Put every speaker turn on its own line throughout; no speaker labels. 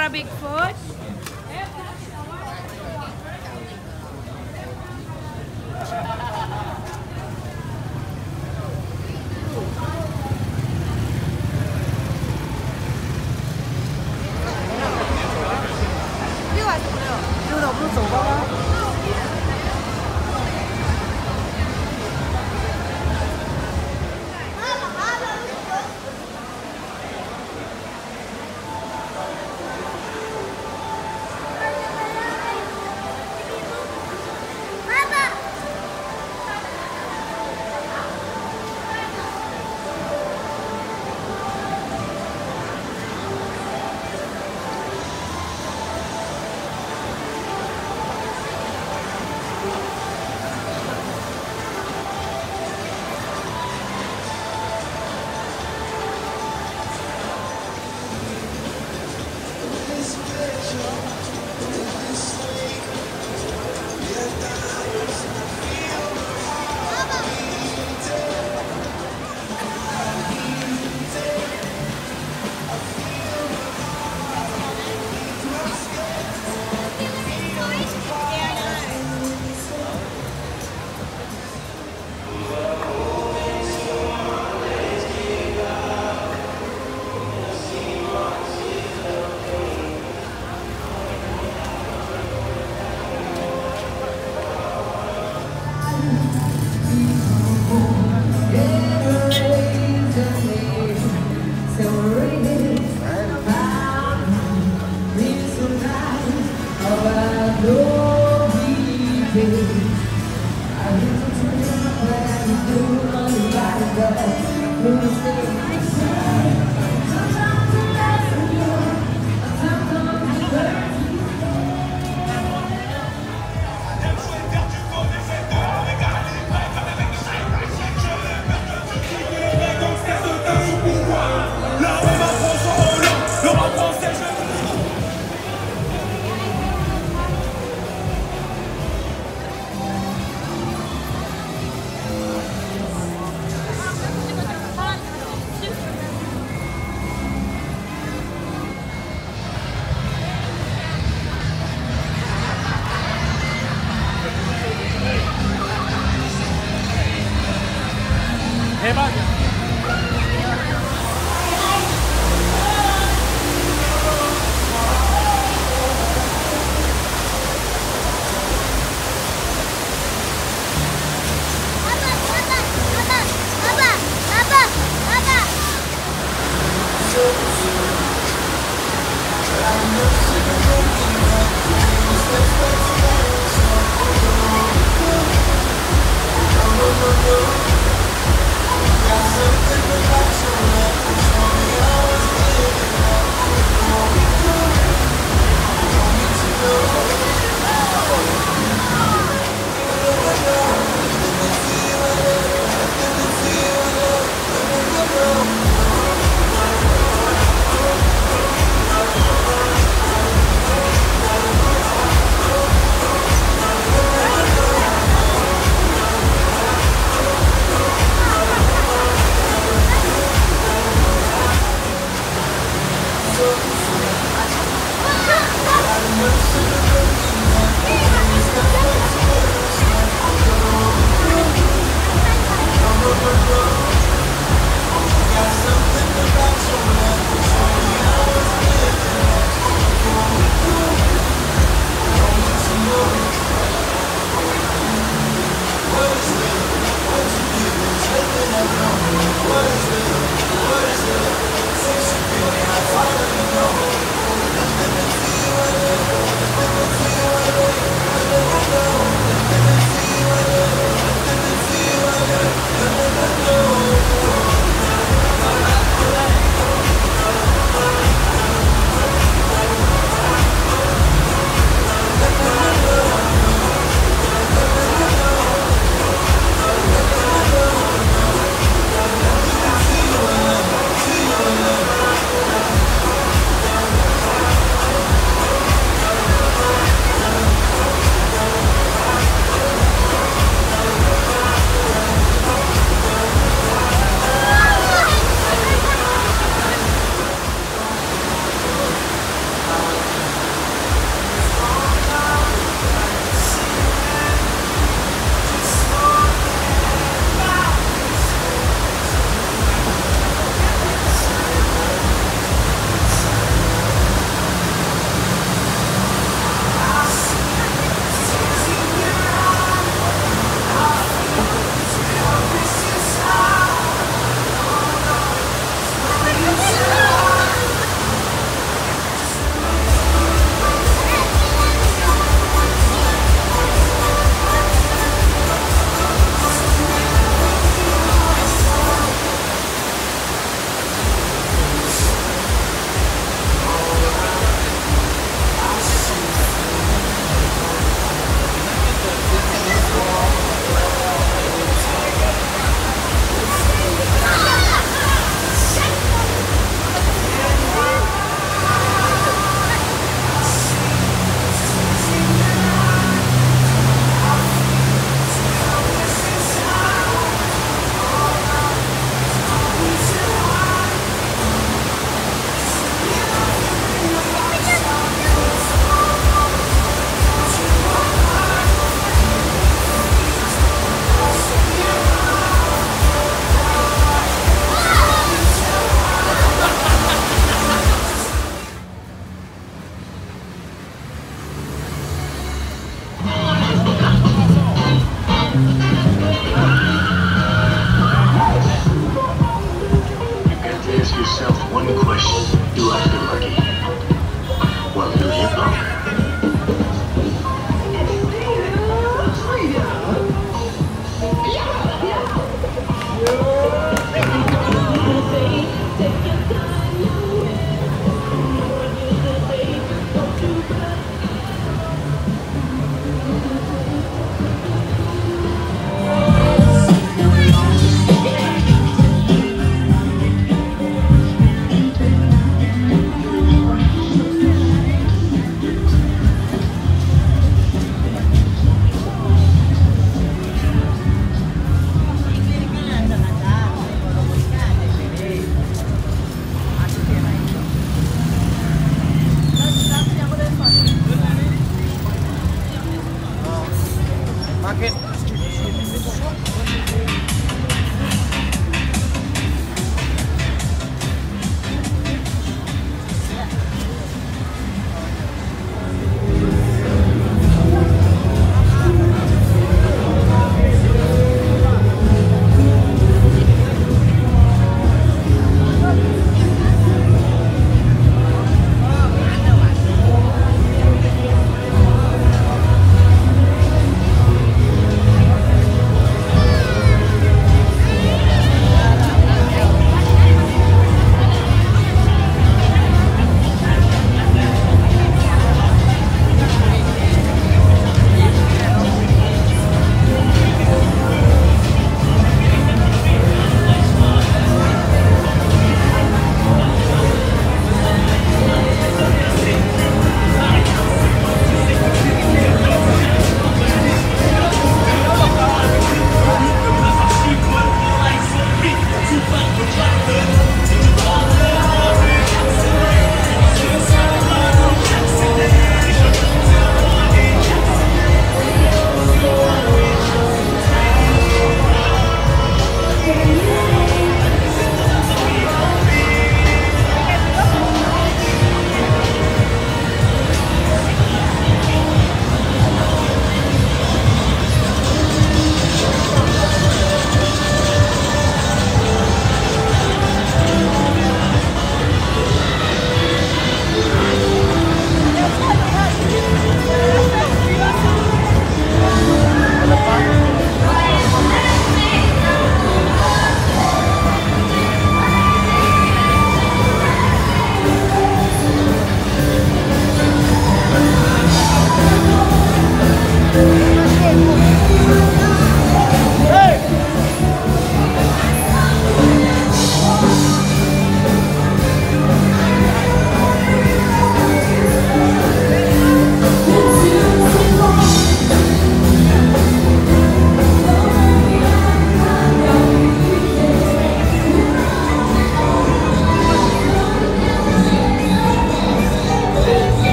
Arabic food.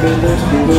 Deus, Deus, Deus.